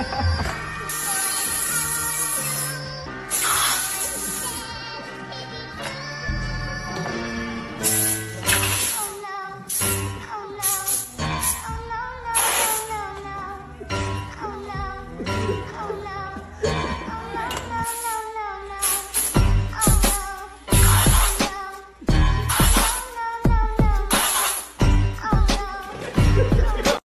Ha ha ha.